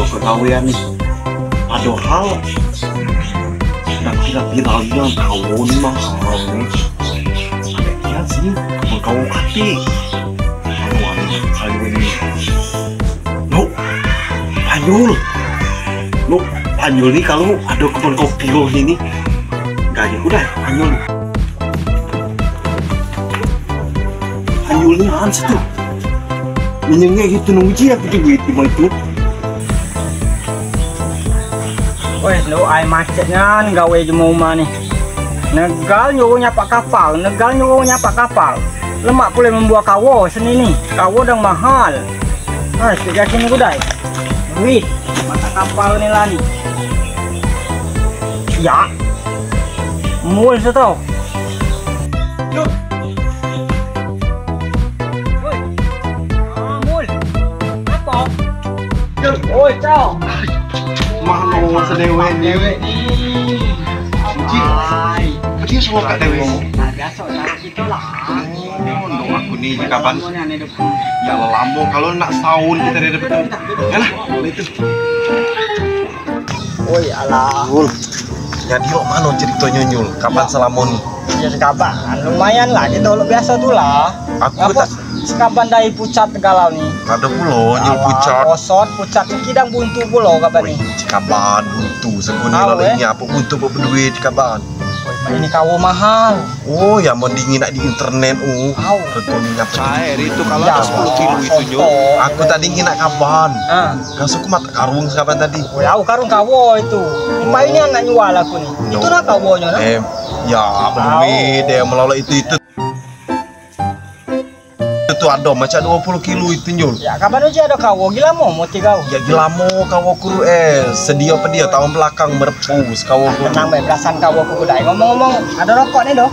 ya yang lo ketahuan nih padahal dan kira viralnya tahun mahal nih ada dia sih kau kati kawan kali ini. Lo panjul. Lo panjul nih kalau ada kebun kopi lo ini. Gak ada. Udah panjul. Panjul nih Hans tuh. Menyengnya gitu nunggu aku juga itu mau itu Woi, lu ai macetnya gawe jemu rumah nih. Negal nyuruh nyapak kapal, negal nyuruh nyapak kapal. Lemak boleh membuat kawo seni nih. Kawo dang mahal. Ah, sudah sini gudai. Duit, mata kapal nih lah nih. Ya. Mul seto. Yuk. Woi. Ah, ciao. Mahlo sedewe Dewe nih. Suci. Ay. Dia semua kak dewe Nah. Oh, aku nih kapan nih, aneh depan. ya lama kalau nak setahun kita dari depan ya lah itu Woi, alah. Yul jadi lo mana ceritanya Nyul kapan selama nih Ya sekaban. Lumayan lah, kita lo biasa tuh lah. Aku tak- Sekaban dari pucat galau nih. ada pulau Nyul Alah, pucat Kosot, pucat kidang buntu pulau kapan nih. kaban buntu lalu eh? ini apa buntu apa berduit kaban Woi, Pak, ini kawo mahal. oh ya mendingin nak di internet uh Tahu. Regoninya Cair itu kalau Ya, ada 10 kilo itu Nyul. contoh. aku tadi ingin nak kaban Ah, Kasih aku mata karung kapan tadi Woi, aku karung kawo itu. Ini anak nyual aku nih. Itu lah kawonya eh ya berduit dia melalui itu itu itu ada macam 20 kilo itu Nyul Ya, kapan aja ada kawo gila mau mau tiga. Ya gila mau kawo kuru eh sedia apa dia tahun belakang merepus kawo kuru. Tenang baik, belasan kawo aku budai. Ngomong-ngomong, ada rokok nih doh.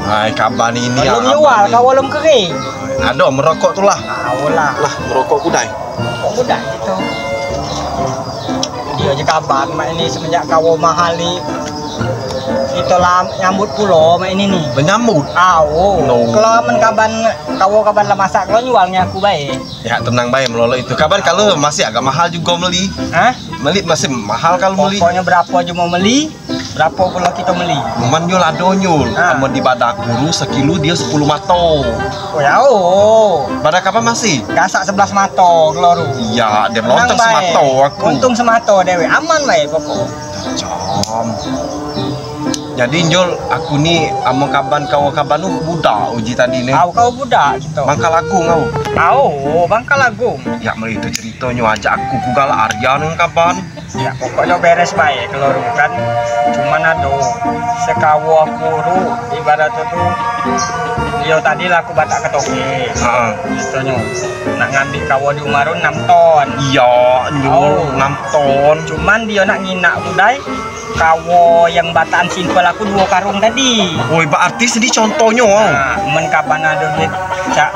Hai kabar ini Belum ya, jual, abang ni. kawo belum kering. Ada merokok tu lah. Tahu lah, Lah merokok kudai. kok budai itu. Dia je kabar, mak ini semenjak kawo mahal ni. Kita lah nyambut pulau mak ini nih. Menyambut. Tahu. No. Kalau men kaban kawo kaban lah masak kalau jualnya aku baik. Ya tenang baik melolo itu. Kabar kalau masih agak mahal juga beli. Hah? Beli masih mahal kalau beli. Pokoknya berapa aja mau beli, berapa pula kita beli. Cuman nyul ada nyul. Ah. Kamu di badak kuru sekilo dia 10 mato. Oh ya oh. Badak apa masih? Gasak 11 mato keluar. Iya, dia Tenang, lontong baik. semato aku. Untung semato dewe, aman baik pokok. Jom. Jadi Jol, aku ni amo kaban kau kaban nu budak uji tadi ni. Kau kau budak gitu. Bangkal aku ngau. Tahu, Bangka Lagung. Ya mari itu ceritanya ajak aku kugal Arya nang kaban. Ya pokoknya beres baik keluar kan. Cuman ada sekawo aku ru ibarat itu Yo tadi lah aku batak ketoke. Heeh. Istilahnya nak ngambil kawo di Umarun 6 ton. Iya, Oh. Jol 6 ton. Cuman dia nak nginak budai kawo yang bataan simpel aku dua karung tadi. Woi, berarti sini contohnya wow. Nah, men kapan ada duit cak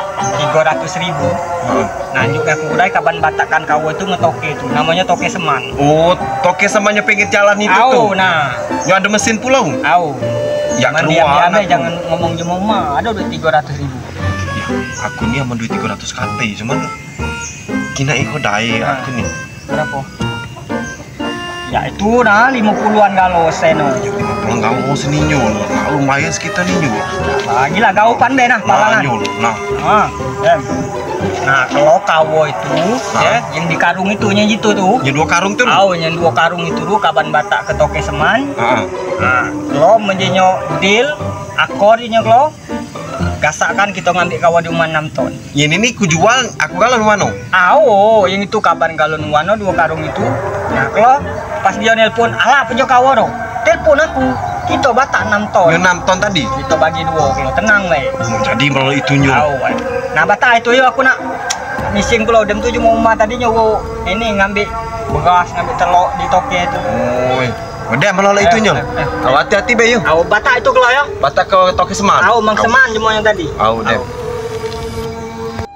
300 ribu. Heeh. Nah, juga aku budai kapan batakan kawo itu ngetoke itu. Namanya toke seman. Oh, toke samanya pengen jalan itu tuh. Au, nah, Ya ada mesin pulau. au. Ya keluar. aja, jangan ngomong jemong mah. Ada duit 300 ribu. Aku nih sama duit 300 KT, cuman kina iko dai aku nih. Berapa? Ya itu nah 50-an kalau seno. Pulang kau sini nyul. Nah, lumayan sekitar nyul. Lagi lah kau pandai nah Nah. Nah, Ah, ya. Nah, kalau kawo itu Ah. ya yang di karung itu yang itu tuh. ya dua karung tuh. Tahu yang dua karung itu tuh kapan batak ke toke seman. Heeh. Nah, lo menjenyo deal akornya lo gasakan kita ngambil kawan di rumah 6 ton. Ya ini ku jual, aku kalah lu mana? Awo, yang itu kapan galon wano dua karung itu. Nah, kalau pas dia nelpon, alah penjo kawan dong. Telepon aku, kita batak 6 ton. Ya 6 ton tadi. Kita bagi dua, kalau tenang baik. Oh, jadi melalui itu baik. Nah, batak itu ya aku nak missing pulau dem tujuh mau tadi nyowo ini ngambil beras, ngambil telur di toke itu. Oh, udah melalui itu Eh, nyul. eh, eh. Kau hati-hati bayu. Awo batak itu kalau ya. Batak ke toke seman. Awo mang seman semua yang tadi. Au deh.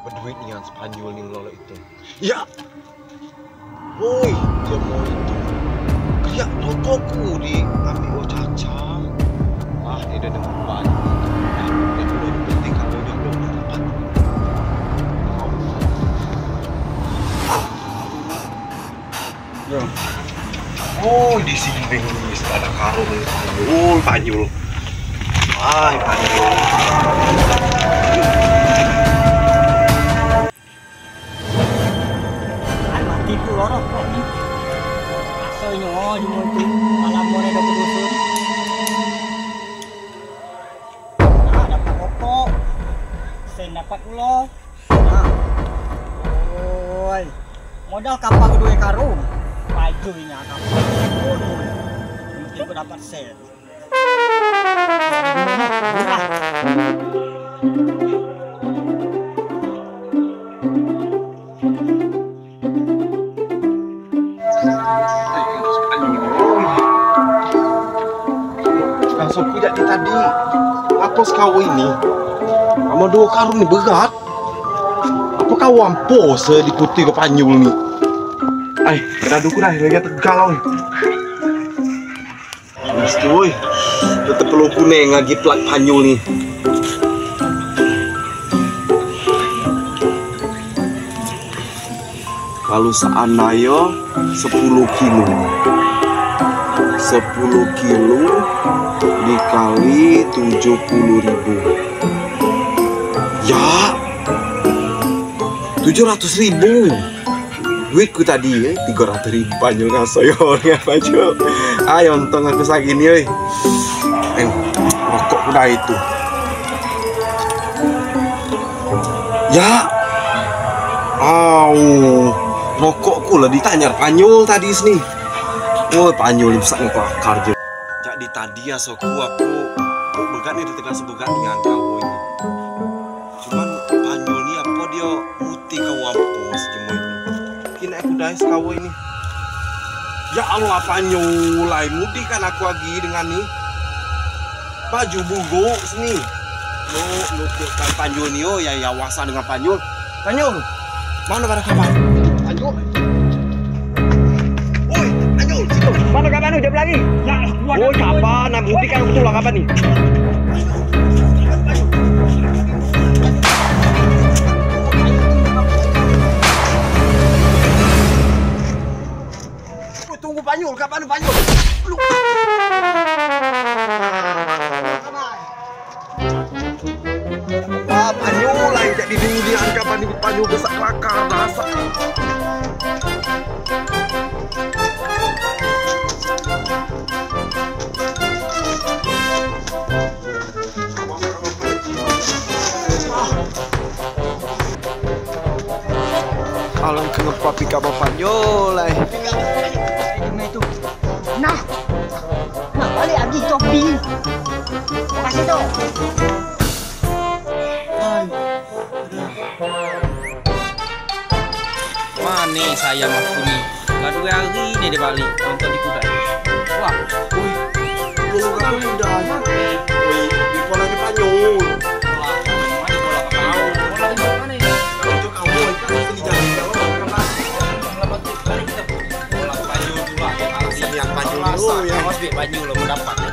Berduit dengan Spanyol nih melalui itu. Ya. Woi, dia mau itu. Kayak rokokku di ambil oh cacam. Ah, dah dengar banyak. Belum penting kalau belum. Oh, di sini ada karung panyul, panyul. Ay, panyul. Mati po lorok kok nyo dusun. Nah. Nah. Modal kapal kedua karung. Pajunya kapal. Aduh. Mesti aku dapat. Langsung ku jadi tadi. Apa kau ini? Sama dua karung ni berat. Apa kau ampo se di putih ke panyul ni? Ay, beradu ku dah, lagi tegal oi. Mesti oi. Tetep perlu kuning lagi plat panyul ni. Kalau seandainya 10 kilo 10 kilo dikali 70 ribu. Ya 700 ribu. Duitku tadi eh 300 ribu panjul ngasoy orang panjul ayo untung aku segini oi eh rokok udah itu. Ya Au, rokokku lah ditanya panyul tadi sini. Oh, panyul bisa ngelakar je. Jadi tadi ya soku aku begat nih ditekan sebegat dengan kau ini. Cuman panyul ni apa dia muti kau ampus jemu ini. Kini aku dah kau ini. Ya Allah panyul lain mudi kan aku lagi dengan ni. Baju bugo sini. Lo lo kan panyul ni oh ya ya wasa dengan panyul. Panyul. Mana pada kapan? Oi, situ. Mana tu? Jom lagi. Ya, Oh, kapan? Nak buktikan betul lah kapan ni? Oh, tunggu panyul, kapan panyul? Lu. Ah, panyul yang jadi dulu kapan panyul besar Panyul lah. Ini tu. Nah. Nah, balik lagi topi. Kasih tu. Mana sayang aku ni? Baru hari ni dia balik nonton di kuda. Wah, Belum dah. biết bao nhiêu là một đắp mặt